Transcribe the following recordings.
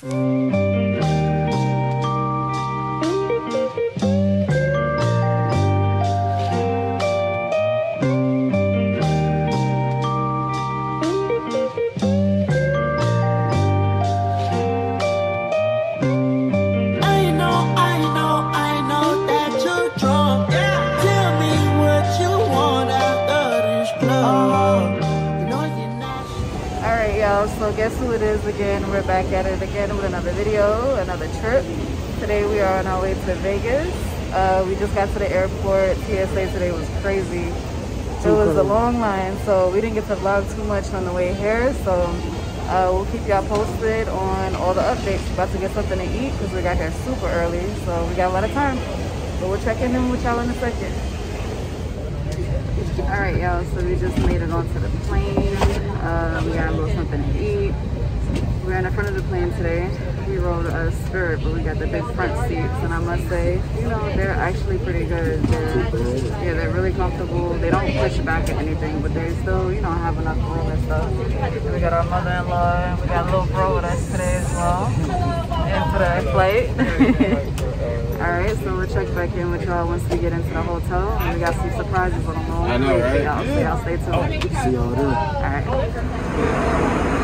I video, another trip. Today we are on our way to Vegas. Uh, we just got to the airport. TSA today was crazy. It was a long line, so we didn't get to vlog too much on the way here. So uh, we'll keep y'all posted on all the updates. About to get something to eat because we got here super early, so we got a lot of time. But we'll check in with y'all in a second. All right, y'all. So we just made it onto the plane. Uh, we got a little something to eat. We're in the front of the plane today. We rode a Spirit, but we got the big front seats, and I must say, you know, they're actually pretty good. They're, yeah, they're really comfortable. They don't push back or anything, but they still, you know, have enough room and stuff. And we got our mother-in-law, and we got a little bro with us today as well, and for the flight. All right, so we'll check back in with y'all once we get into the hotel. And we got some surprises on the road. I know, right? Y'all, so y'all stay oh, tuned. See y'all there. All right.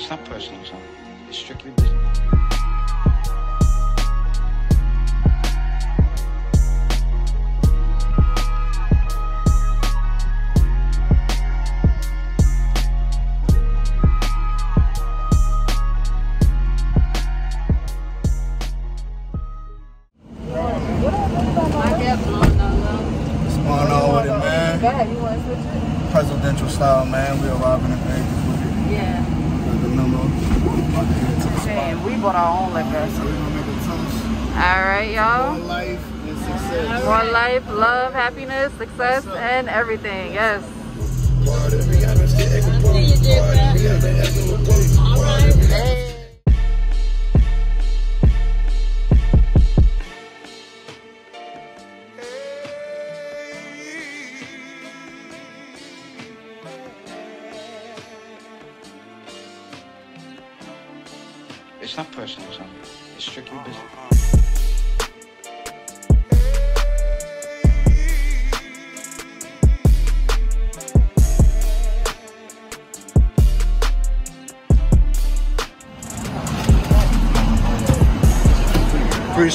It's not personal, son. It's strictly business. About to head to the Hey, spot. we bought our own liquor. So we gonna make a toast. All right, y'all. More life and success. More life, love, happiness, success, and everything. Yes.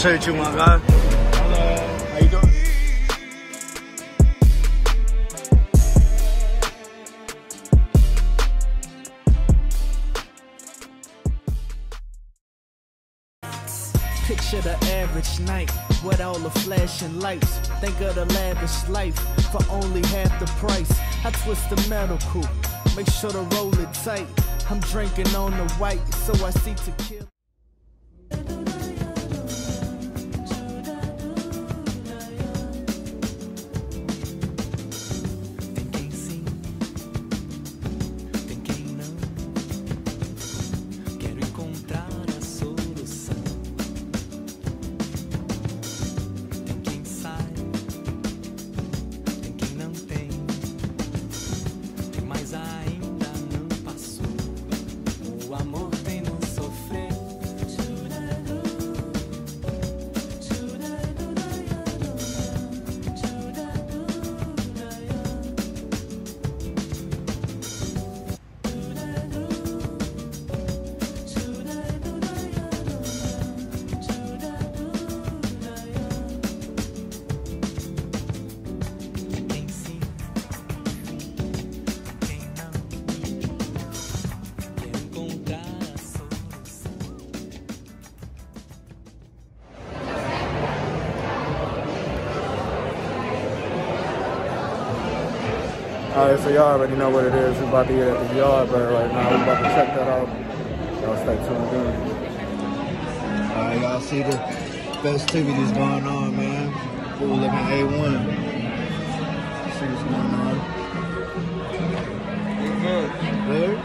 Appreciate you, my guy. Picture the average night with all the flashing lights. Think of the lavish life for only half the price. I twist the metal medical, make sure to roll it tight. I'm drinking on the white, so I see to kill. All right, so y'all already know what it is. We're about to get at the yard, but right now we're about to check that out. Y'all stay tuned in. All right, y'all see the festivities going on, man. Pool looking A1. See what's going on. Good. Good?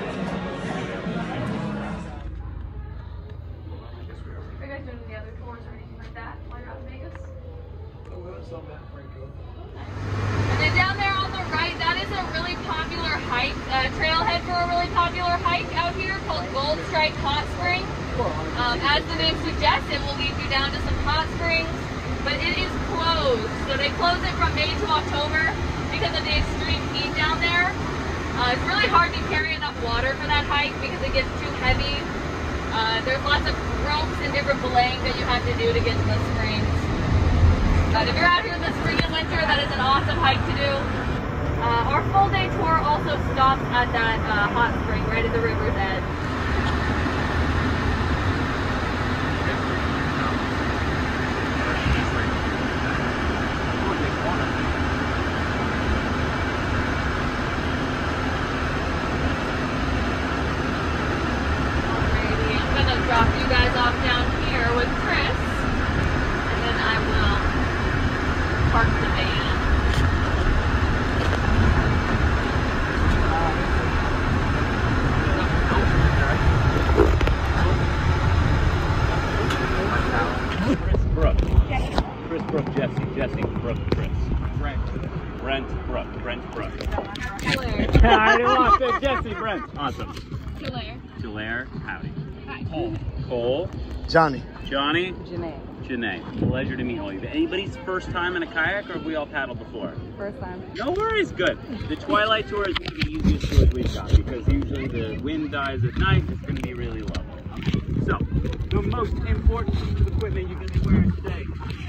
Are you guys doing any other tours or anything like that while you're out in Vegas? And then down there on the right, that is a really popular hike, uh, trailhead for a really popular hike out here called Gold Strike Hot Spring. Um, as the name suggests, it will lead you down to some hot springs, but it is closed. So they close it from May to October because of the extreme heat down there. Uh, it's really hard to carry enough water for that hike because it gets too heavy. Uh, there's lots of ropes and different belaying that you have to do to get to the springs. But if you're out here in the spring and winter, an hike to do. Uh, our full day tour also stops at that uh, hot spring right at the river's edge. Cole. Cole. Johnny. Johnny. Janae, Janae. Pleasure to meet all of you. Anybody's first time in a kayak or have we all paddled before? first time. No worries, good. The Twilight Tour is going to be the easiest tour we've got because usually the wind dies at night. It's going to be really lovely. So, the most important piece of equipment you're going to be wearing today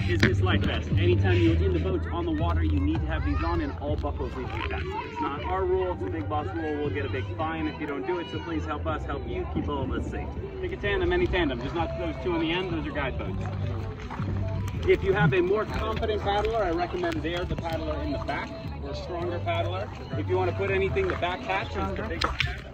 is this life vest. Anytime you're in the boats on the water, you need to have these on and all buckles need to be fastened. It's not our rule, it's a big boss rule. We'll get a big fine if you don't do it, so please help us help you keep all of us safe. Pick a tandem, any tandem. There's not those two on the end, those are guide boats. If you have a more confident paddler, I recommend there the paddler in the back or a stronger paddler. If you want to put anything, the back hatch is the biggest.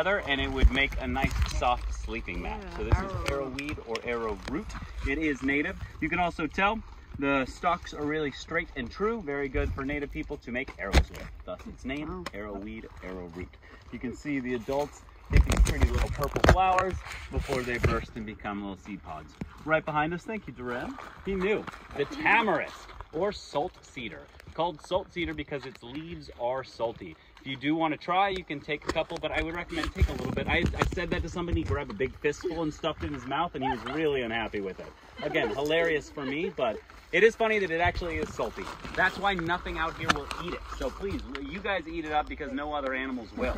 Together and it would make a nice soft sleeping mat. So this is arrowweed or arrowroot. It is native. You can also tell the stalks are really straight and true. Very good for native people to make arrows with. Thus its name, oh. arrowweed, arrowroot. You can see the adults get these pretty little purple flowers before they burst and become little seed pods. Right behind us, thank you, Duran. He knew. The tamarisk or salt cedar. Called salt cedar because its leaves are salty. If you do want to try, you can take a couple, but I would recommend take a little bit. I, I said that to somebody, he grabbed a big fistful and stuffed it in his mouth, and he was really unhappy with it. Again, hilarious for me, but it is funny that it actually is salty. That's why nothing out here will eat it. So please, you guys eat it up because no other animals will.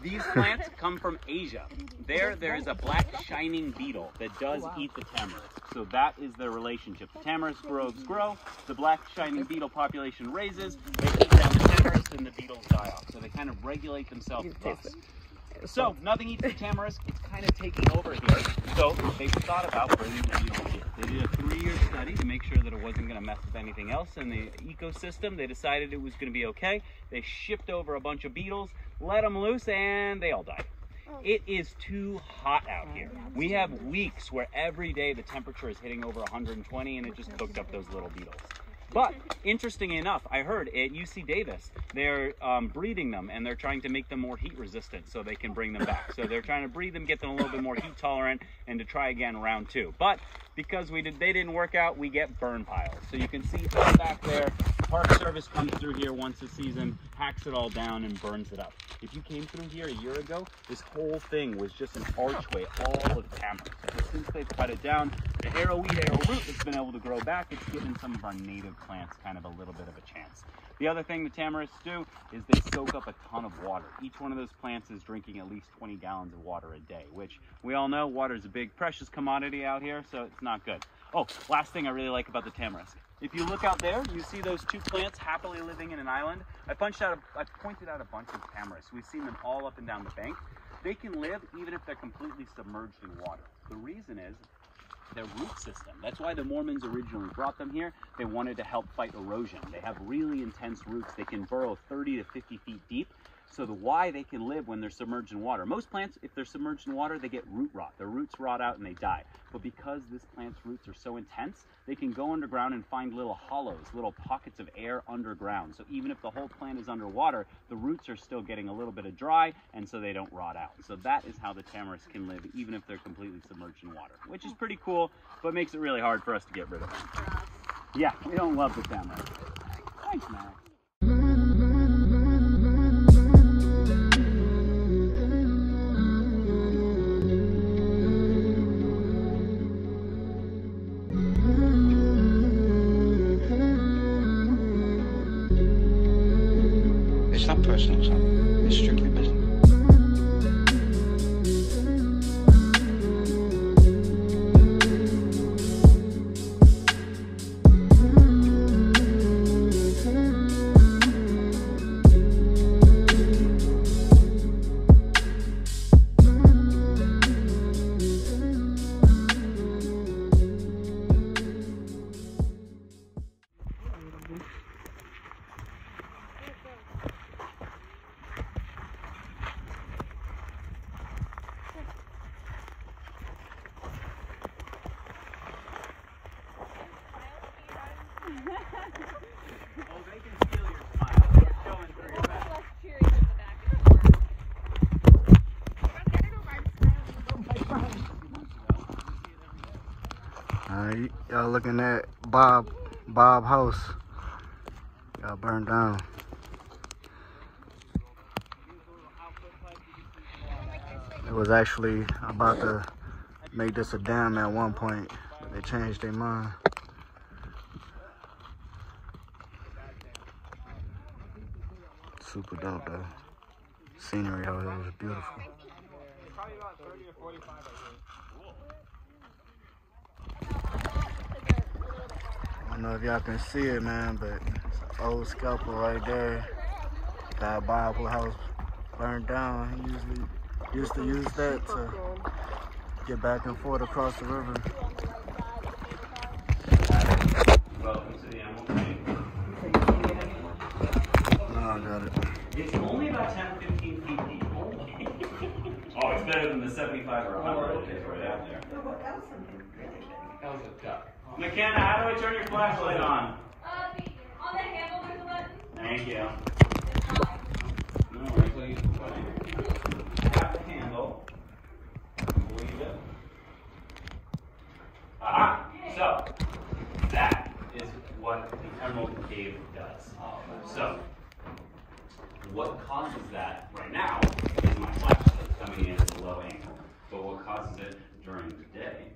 These plants come from Asia. There, there is a black shining beetle that does eat the tamarisk. So that is their relationship. The tamarisk groves grow, the black shining beetle population raises, they eat down and the beetles die off. So they kind of regulate themselves. So nothing eats the tamarisk. It's kind of taking over here. So they thought about bringing the beetle here. They did a three-year study to make sure that it wasn't going to mess with anything else in the ecosystem. They decided it was going to be okay. They shipped over a bunch of beetles, let them loose, and they all died. It is too hot out here. We have weeks where every day the temperature is hitting over 120 and it just cooked up those little beetles. But interesting enough, I heard at UC Davis they're um, breeding them and they're trying to make them more heat resistant so they can bring them back. So they're trying to breed them, get them a little bit more heat tolerant, and to try again round two. But because we did, they didn't work out, we get burn piles. So you can see up back there, Park Service comes through here once a season, hacks it all down, and burns it up. If you came through here a year ago, this whole thing was just an archway, all of tamarisk. But since they've cut it down, the arrowweed, arrowroot that's been able to grow back, it's given some of our native plants kind of a little bit of a chance. The other thing the tamarisks do is they soak up a ton of water. Each one of those plants is drinking at least 20 gallons of water a day, which we all know water is a big precious commodity out here, so not good. Oh, last thing I really like about the tamarisk. If you look out there, you see those two plants happily living in an island. I punched out, a, I pointed out a bunch of tamarisks. We've seen them all up and down the bank. They can live even if they're completely submerged in water. The reason is their root system. That's why the Mormons originally brought them here. They wanted to help fight erosion. They have really intense roots. They can burrow 30 to 50 feet deep. So the why they can live when they're submerged in water. Most plants, if they're submerged in water, they get root rot. Their roots rot out and they die. But because this plant's roots are so intense, they can go underground and find little hollows, little pockets of air underground. So even if the whole plant is underwater, the roots are still getting a little bit of dry and so they don't rot out. So that is how the tamarisk can live even if they're completely submerged in water, which is pretty cool, but makes it really hard for us to get rid of them. Yeah, we don't love the tamarisk. Thanks, Max. Y'all looking at Bob Bob House. Burned down. It was actually about to make this a dam at one point, but they changed their mind. Super dope though. Scenery out here is beautiful. Don't know if y'all can see it, man, but it's an old scalpel right there. That Bible house burned down. He usually used to use that to get back and forth across the river. Welcome to the animal. No, I got it. It's only about 10 or 15 feet deep. Oh, it's better than the 75 or 100 that is right out there. That was a duck. McKenna, how do I turn your flashlight on? Uh, on the handle there's a button. Thank you. No, right, so you tap the handle. Leave it. Ah, so that is what the Emerald Cave does. So, what causes that right now is my flashlight coming in at a low angle. But what causes it during the day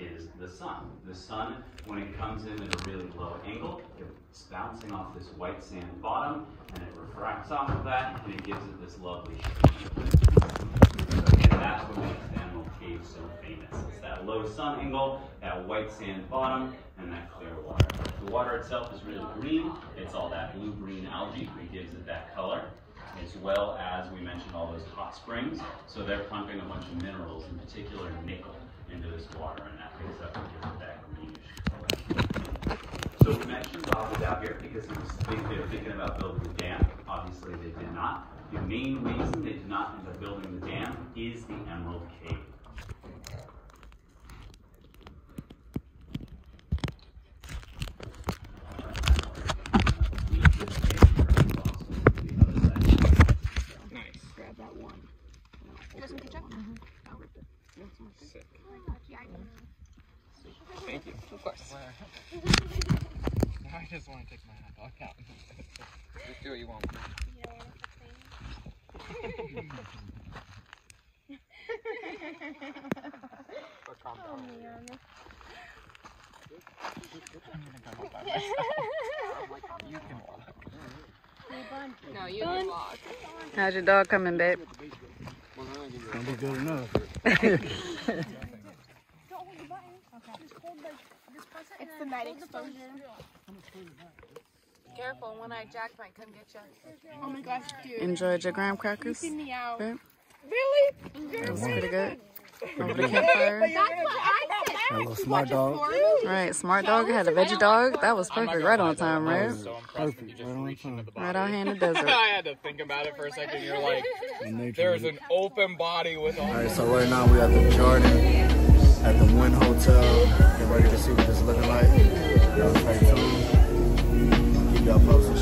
is the sun. The sun, when it comes in at a really low angle, it's bouncing off this white sand bottom, and it refracts off of that, and it gives it this lovely shape. And that's what makes Emerald Cave so famous. It's that low sun angle, that white sand bottom, and that clear water. The water itself is really green. It's all that blue-green algae that gives it that color, as well as we mentioned all those hot springs. So they're pumping a bunch of minerals, in particular nickel, into this water, and that picks up and gives it that greenish color. So we mentioned Bob was out here because he was thinking, they were thinking about building the dam. Obviously, they did not. The main reason they did not end up building the dam is the Emerald Cave. How's your dog coming, babe? Gonna be good enough. It's the night exposure. Careful, one eye Jack might come get you. Oh my gosh, dude. Enjoyed your graham crackers? Freaking me out. Babe? Really? That was pretty good. Over the campfire. That's what I said. A little smart dog. Right, smart dog. Had a veggie dog. That was perfect. Right on time, right? So impressed that you Perfect. just Right on reached into time. Right out here in the desert. I had to think about it for a second. You're like, there's an open body with all Alright, so right now we at the Jardin at the Wynn Hotel. Get ready to see what this is looking like. Y'all stay tuned. Keep y'all posted,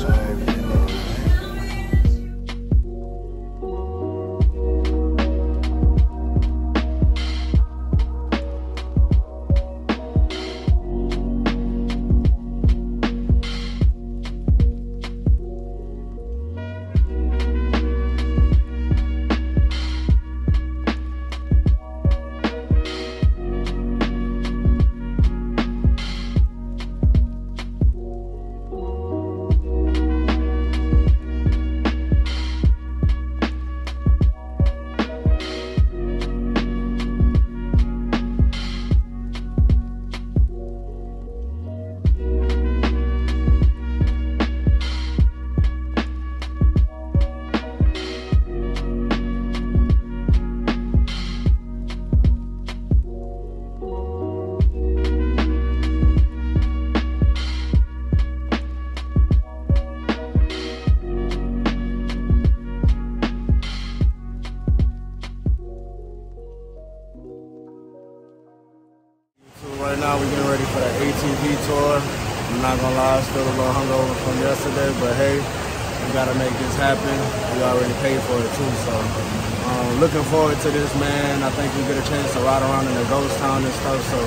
right now we're getting ready for the ATV tour. I'm not gonna lie, still a little hungover from yesterday, but hey, we gotta make this happen. We already paid for it too, so um, looking forward to this, man. I think we get a chance to ride around in the ghost town and stuff. So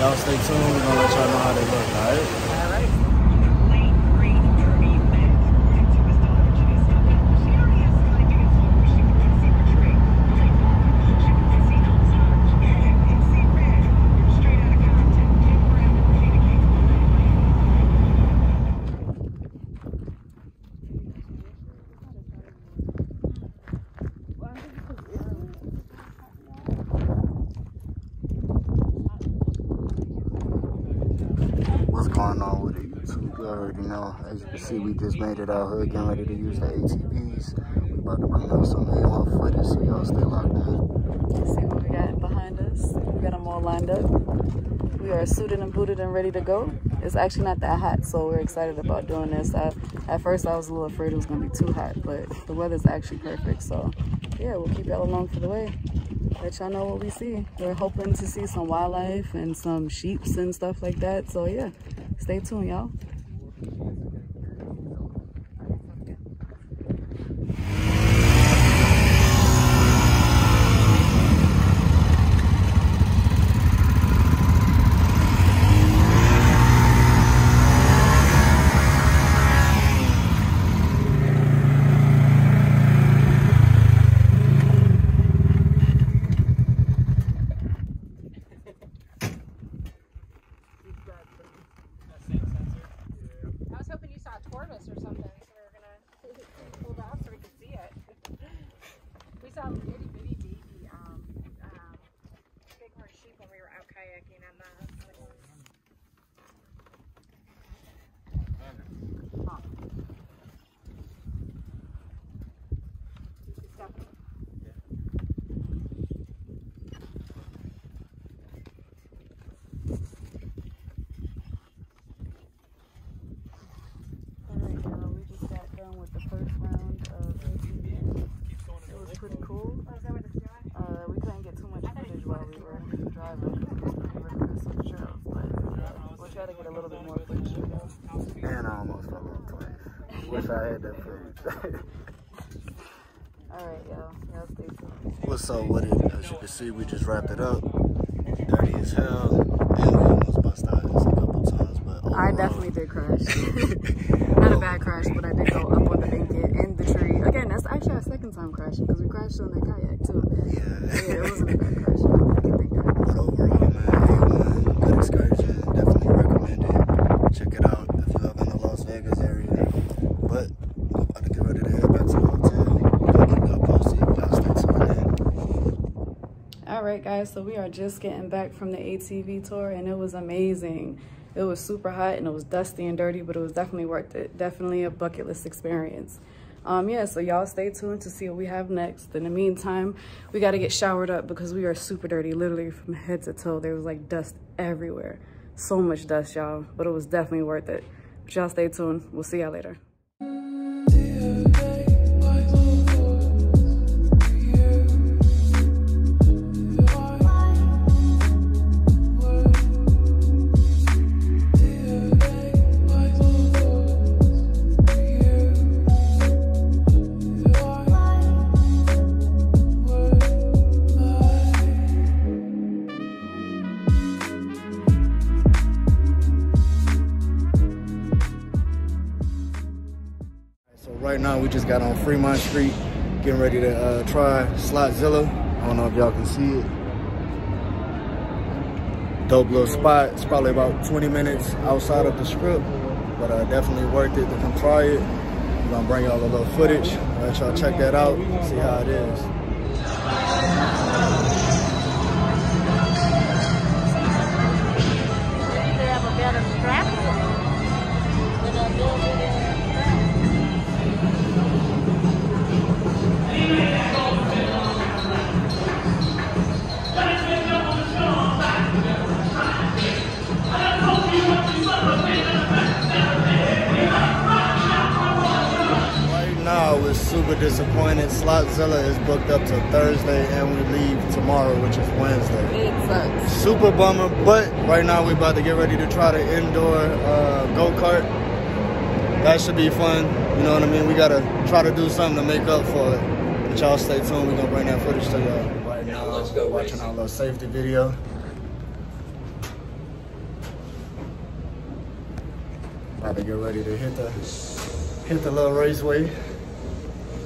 y'all stay tuned. We're gonna let y'all know how they look. All right. What's going on with it, YouTube? You already know. As you can see, we just made it out here, getting ready to use the ATVs. We about to bring out some A1 footage, so y'all stay locked in. See what we got behind us. We got them all lined up. We are suited and booted and ready to go. It's actually not that hot, so we're excited about doing this. I, at first, I was a little afraid it was going to be too hot, but the weather's actually perfect. So, yeah, we'll keep y'all along for the way. Let y'all know what we see. We're hoping to see some wildlife and some sheeps and stuff like that. So, yeah, stay tuned, y'all. I was hoping you saw a tortoise or something, so we were gonna pull it out so we could see it. We saw a itty bitty baby um, um, bighorn sheep when we were out kayaking on the. Alright, y'all, we just got done with the first round of ATV. It was pretty cool. Uh, we couldn't get too much footage while we were driving because we were pretty ready for some trails, but uh, we'll try to get a little bit more footage. And I almost fell off twice. Wish I had that footage. Alright, y'all, y'all stay tuned. What's up with it? As you can see, we just wrapped it up. Dirty as hell. And we almost bust our ass a couple times, but I I definitely did crash. Not a bad crash, but I did go up on the banquet and the tree. Again, that's actually our second time crashing because we crashed on that kayak too. Yeah, it wasn't a bad crash. I can thank God. But overall, man, A1, good excursion. Definitely recommend it. Check it out if you live in the Las Vegas area. But we're about to get ready to head back to the hotel. I'll keep y'all posted. Y'all stay tuned in. All right, guys, so we are just getting back from the ATV tour and it was amazing. It was super hot and it was dusty and dirty, but it was definitely worth it. Definitely a bucket list experience. Um, yeah, so y'all stay tuned to see what we have next. In the meantime, we got to get showered up because we are super dirty, literally from head to toe. There was like dust everywhere. So much dust, y'all, but it was definitely worth it. But y'all stay tuned. We'll see y'all later. We just got on Fremont Street, getting ready to uh, try Slotzilla. I don't know if y'all can see it. Dope little spot. It's probably about 20 minutes outside of the strip, but uh, definitely worth it to come try it. I'm gonna bring y'all a little footage, let y'all check that out, see how it is. Super disappointed. Slotzilla is booked up to Thursday, and we leave tomorrow, which is Wednesday. It sucks. Super bummer, but right now we're about to get ready to try the indoor uh, go-kart. That should be fun. You know what I mean? We gotta try to do something to make up for it. But y'all stay tuned. We're gonna bring that footage to y'all. Right now, let's go watching our little safety video. About to get ready to hit the hit the little raceway.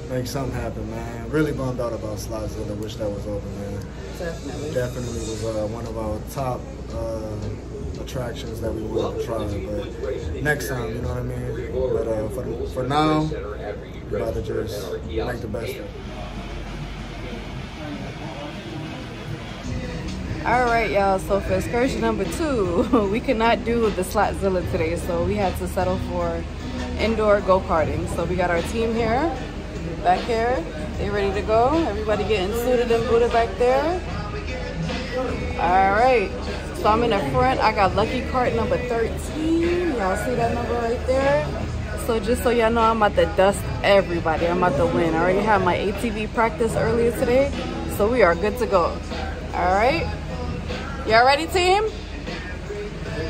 Make something happen, man. Really bummed out about Slotzilla. Wish that was over, man. Definitely. Definitely was uh, one of our top uh, attractions that we wanted to try. But next time, you know what I mean? But uh, for, for now, we're about to just make the best of it. All right, y'all. So for excursion number two, we could not do the Slotzilla today, so we had to settle for indoor go-karting. So we got our team here, back here. They ready to go. Everybody getting suited and booted back there. All right. So I'm in the front. I got lucky cart number 13. Y'all see that number right there? So just so y'all know, I'm about to dust everybody. I'm about to win. I already had my ATV practice earlier today, so we are good to go. All right. Y'all ready, team?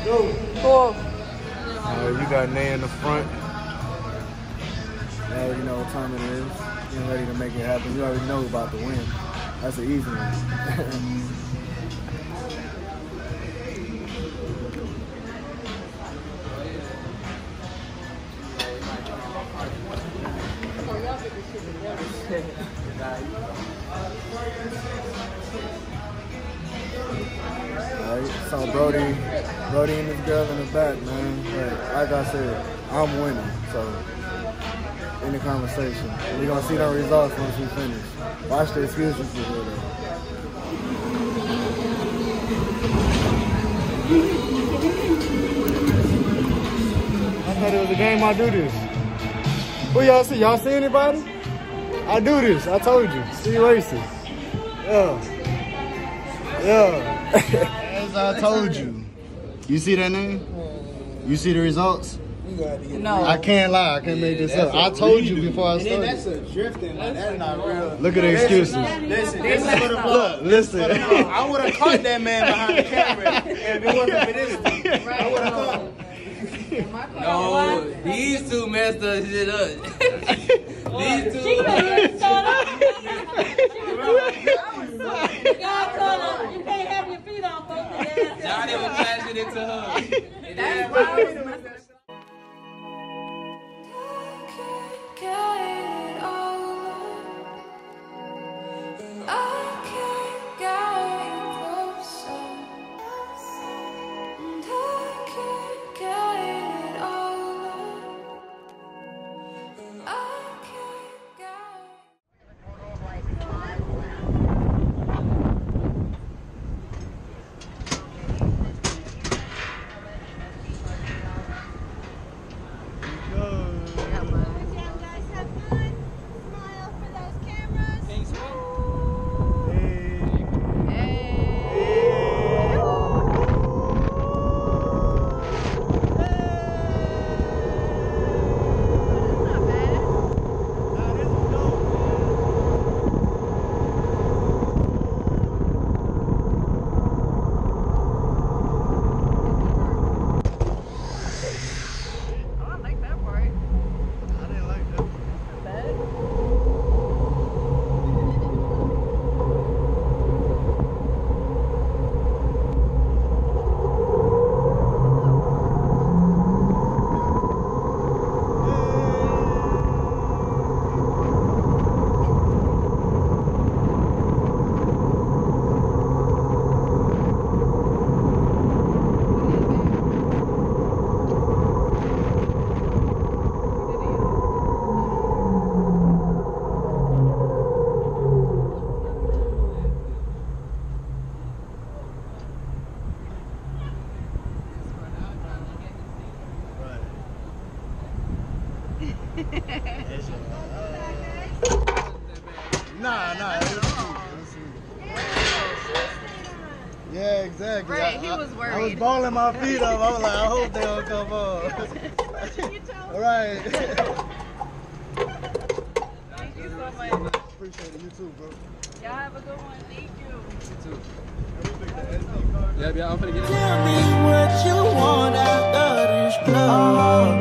Go. Cool. Uh, you got Nay in the front. You already know what time it is. Getting ready to make it happen. You already know about the win. That's an easy one. Alright, so Brody, Brody and this girl in the back, man. But like I said, I'm winning. So in the conversation, we're gonna see the results once we finish. Watch the excuses for real though. I thought it was a game. I do this. Who y'all see? Y'all see anybody? I do this. I told you. See races. Yeah. Yeah. As I told you. You see that name? You see the results? No. I can't lie. I can't make this up. I told you before I And then that's started. a drifting. Like, that's not real. Look at the excuses. Listen, this is Look, listen. I would have caught that man behind the camera if it wasn't for this. I would have caught him. No, these two messed us shit up. these two. She messed up. You can't have your feet on both of them. Y'all didn't pass it into her. That's why worried. balling my feet up. I was like, I hope they don't come on. right. Thank you so much. Appreciate it. You too, bro. Y'all have a good one. Thank you. Yeah, yeah, I'm gonna get it. Tell me what you want after this love.